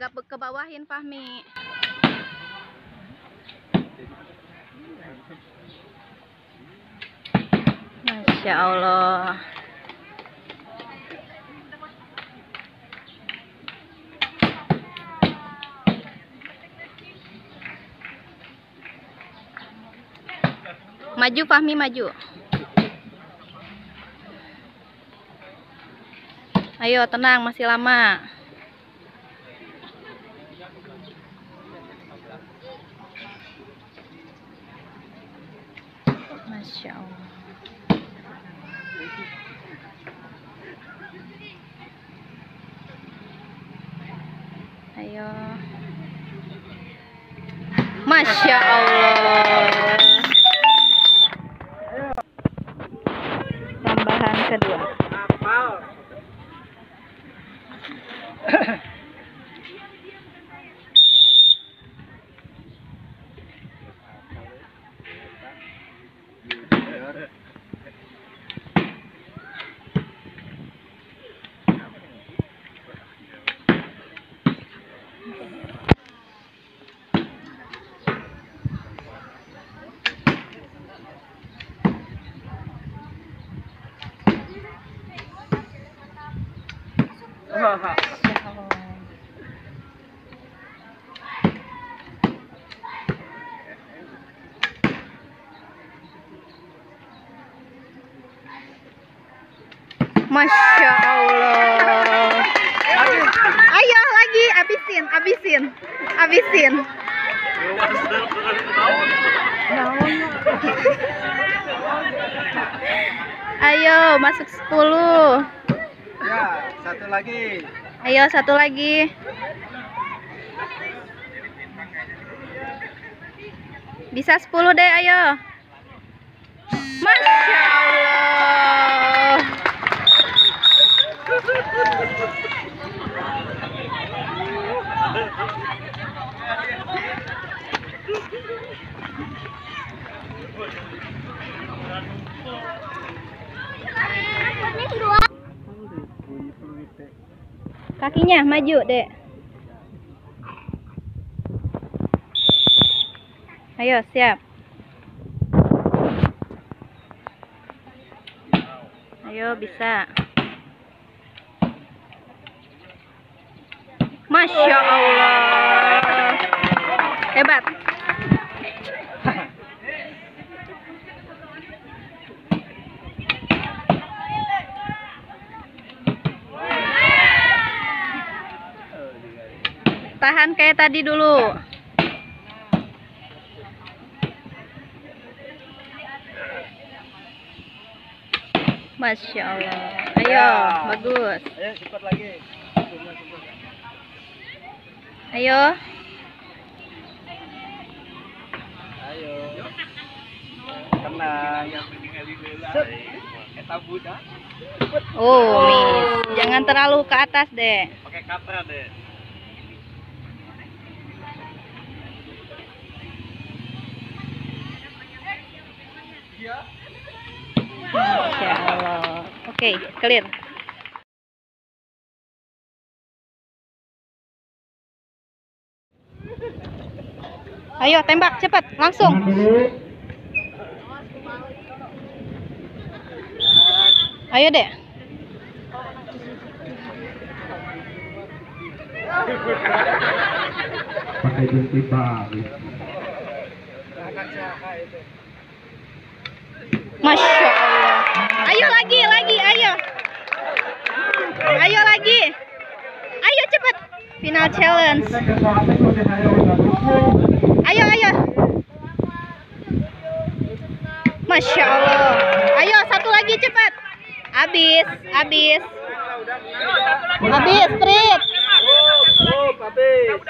agak ke bawahin Fahmi. Masya Allah. Maju Fahmi maju. Ayo tenang masih lama. Masya Allah. Ayo. Masya Allah. Tambahan kedua. Masya Allah. Masya Allah. Ayo lagi, abisin, abisin, abisin. Ayo, masuk 10. Ya, satu lagi. Ayo, satu lagi. Bisa 10 deh, ayo. Masya Allah. Kakinya maju, Dek. Ayo, siap. Ayo, bisa. Masya Allah. Hebat. Tahan kayak tadi dulu. Masya Allah. Ayo, Ya. bagus. Ayo cepat lagi. Ayo. Ayo. Tenang. Budak. Oh, miss. Jangan terlalu ke atas, deh. Pakai katra deh. Oke, clear. Ayo, tembak cepat, langsung. Ayo, Dek. pakai jungkir balik Masya challenge. Ayo, ayo. Masya Allah. Ayo, satu lagi cepat. abis abis Habis, trip. Habis.